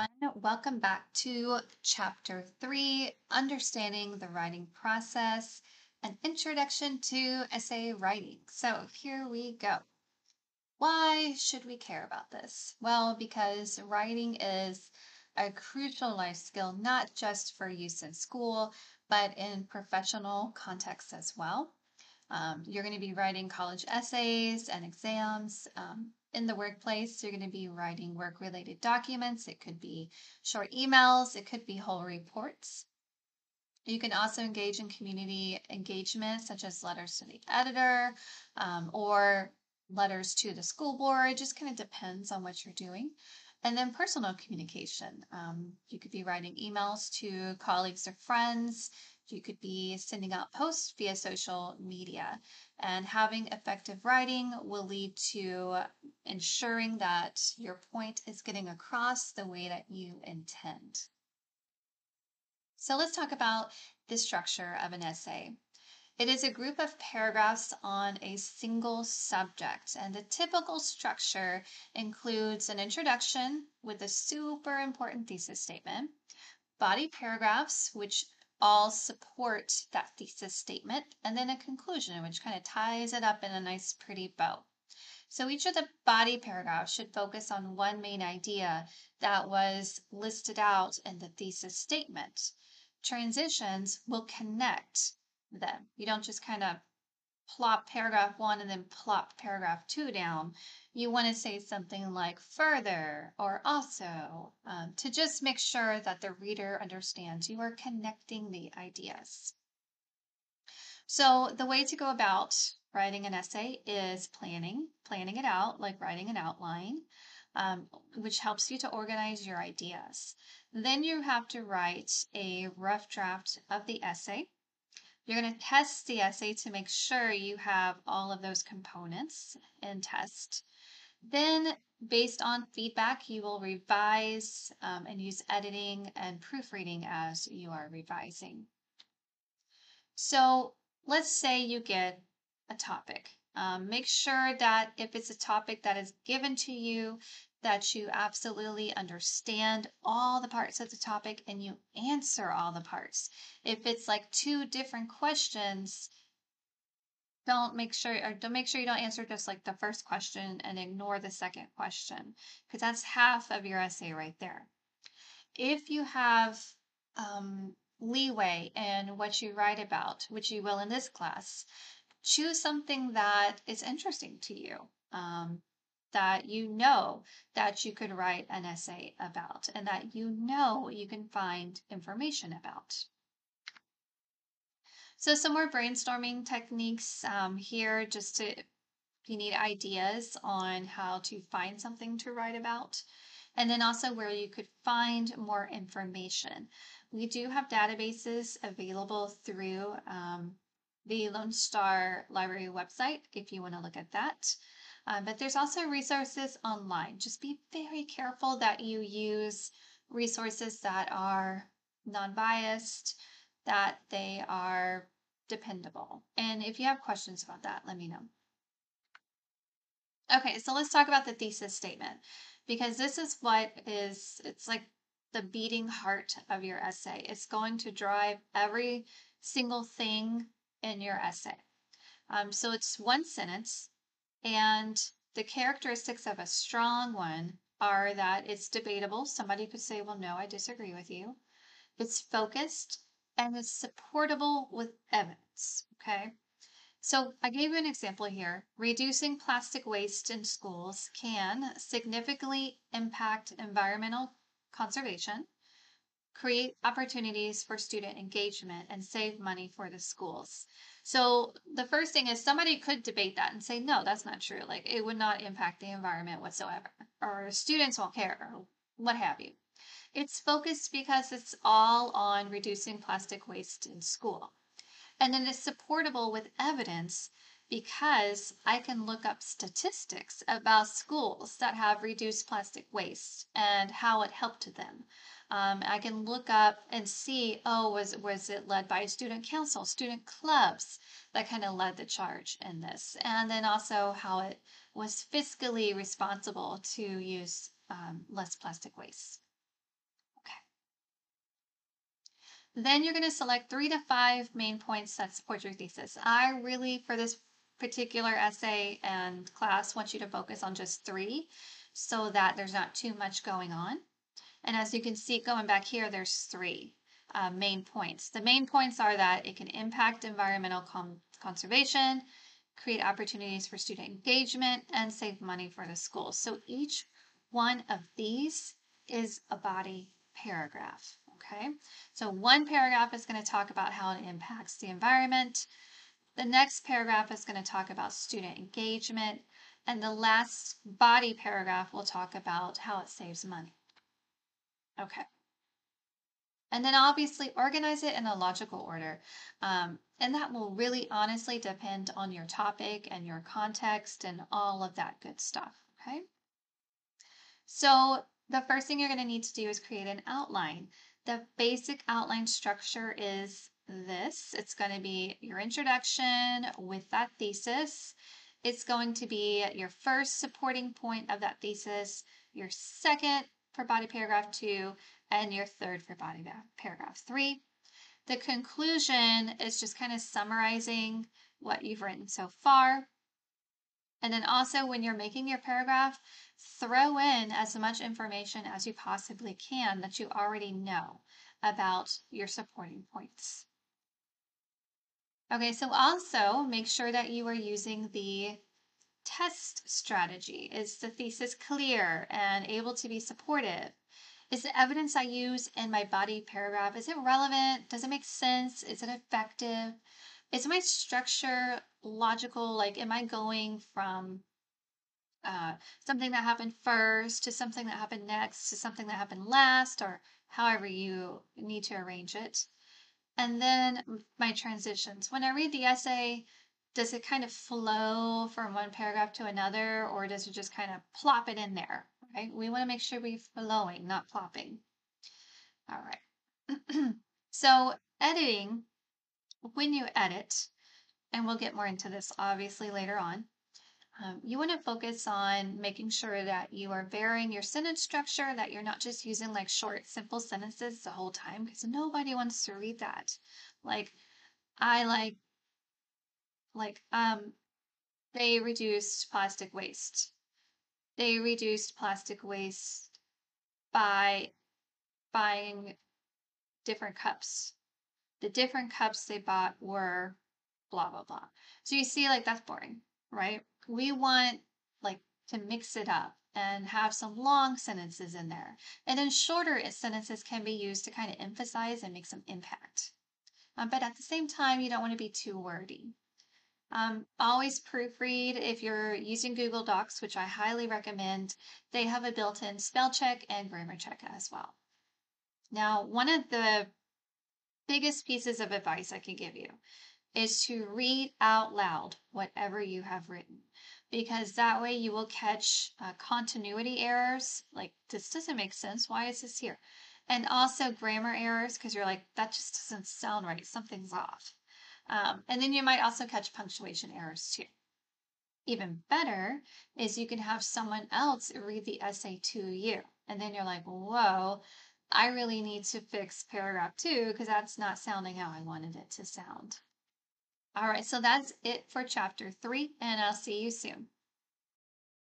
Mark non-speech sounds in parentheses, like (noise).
everyone. Welcome back to Chapter 3 Understanding the Writing Process An Introduction to Essay Writing. So, here we go. Why should we care about this? Well, because writing is a crucial life skill, not just for use in school, but in professional contexts as well. Um, you're going to be writing college essays and exams. Um, in the workplace, you're going to be writing work related documents. It could be short emails, it could be whole reports. You can also engage in community engagement, such as letters to the editor um, or letters to the school board. It just kind of depends on what you're doing. And then personal communication. Um, you could be writing emails to colleagues or friends. You could be sending out posts via social media. And having effective writing will lead to ensuring that your point is getting across the way that you intend. So let's talk about the structure of an essay. It is a group of paragraphs on a single subject, and the typical structure includes an introduction with a super important thesis statement, body paragraphs, which all support that thesis statement, and then a conclusion, which kind of ties it up in a nice, pretty bow. So each of the body paragraphs should focus on one main idea that was listed out in the thesis statement. Transitions will connect them. You don't just kind of plop paragraph one and then plop paragraph two down. You want to say something like further or also um, to just make sure that the reader understands you are connecting the ideas. So the way to go about writing an essay is planning, planning it out like writing an outline, um, which helps you to organize your ideas. Then you have to write a rough draft of the essay you're going to test the essay to make sure you have all of those components in test. Then, based on feedback, you will revise um, and use editing and proofreading as you are revising. So, let's say you get a topic. Um, make sure that if it's a topic that is given to you, that you absolutely understand all the parts of the topic and you answer all the parts. If it's like two different questions, don't make sure or don't make sure you don't answer just like the first question and ignore the second question because that's half of your essay right there. If you have um, leeway in what you write about, which you will in this class, choose something that is interesting to you. Um, that you know that you could write an essay about and that you know you can find information about. So some more brainstorming techniques um, here just to, if you need ideas on how to find something to write about. And then also where you could find more information. We do have databases available through um, the Lone Star Library website if you want to look at that. Um, but there's also resources online. Just be very careful that you use resources that are non biased, that they are dependable. And if you have questions about that, let me know. Okay, so let's talk about the thesis statement because this is what is, it's like the beating heart of your essay. It's going to drive every single thing in your essay. Um, so it's one sentence and the characteristics of a strong one are that it's debatable. Somebody could say, well, no, I disagree with you. It's focused and it's supportable with evidence. Okay. So I gave you an example here. Reducing plastic waste in schools can significantly impact environmental conservation, create opportunities for student engagement, and save money for the schools. So the first thing is somebody could debate that and say, no, that's not true. Like it would not impact the environment whatsoever, or students won't care, or what have you. It's focused because it's all on reducing plastic waste in school. And then it's supportable with evidence because I can look up statistics about schools that have reduced plastic waste and how it helped them. Um, I can look up and see, oh, was, was it led by a student council, student clubs that kind of led the charge in this? And then also how it was fiscally responsible to use um, less plastic waste. Then you're going to select three to five main points that support your thesis. I really, for this particular essay and class, want you to focus on just three so that there's not too much going on. And as you can see, going back here, there's three uh, main points. The main points are that it can impact environmental conservation, create opportunities for student engagement, and save money for the school. So each one of these is a body paragraph. Okay, so one paragraph is going to talk about how it impacts the environment. The next paragraph is going to talk about student engagement. And the last body paragraph will talk about how it saves money. Okay. And then obviously organize it in a logical order. Um, and that will really honestly depend on your topic and your context and all of that good stuff. Okay. So the first thing you're going to need to do is create an outline. The basic outline structure is this. It's going to be your introduction with that thesis. It's going to be your first supporting point of that thesis, your second for body paragraph two, and your third for body paragraph three. The conclusion is just kind of summarizing what you've written so far. And then also when you're making your paragraph, throw in as much information as you possibly can that you already know about your supporting points. Okay, so also make sure that you are using the test strategy. Is the thesis clear and able to be supportive? Is the evidence I use in my body paragraph, is it relevant? Does it make sense? Is it effective? Is my structure logical? Like, am I going from uh, something that happened first to something that happened next to something that happened last, or however you need to arrange it? And then my transitions. When I read the essay, does it kind of flow from one paragraph to another, or does it just kind of plop it in there, right? We want to make sure we're flowing, not plopping. All right. (clears throat) so editing, when you edit, and we'll get more into this obviously later on, um, you want to focus on making sure that you are varying your sentence structure, that you're not just using like short, simple sentences the whole time because nobody wants to read that. Like, I like, like, um, they reduced plastic waste. They reduced plastic waste by buying different cups. The different cups they bought were blah, blah, blah. So you see, like, that's boring, right? we want like to mix it up and have some long sentences in there. And then shorter sentences can be used to kind of emphasize and make some impact. Um, but at the same time, you don't want to be too wordy. Um, always proofread if you're using Google Docs, which I highly recommend. They have a built-in spell check and grammar check as well. Now, one of the biggest pieces of advice I can give you is to read out loud whatever you have written because that way you will catch uh, continuity errors. Like this doesn't make sense. Why is this here? And also grammar errors because you're like that just doesn't sound right. Something's off um, and then you might also catch punctuation errors too. Even better is you can have someone else read the essay to you. And then you're like whoa i really need to fix paragraph two because that's not sounding how i wanted it to sound. All right, so that's it for chapter three, and I'll see you soon.